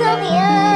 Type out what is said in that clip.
Số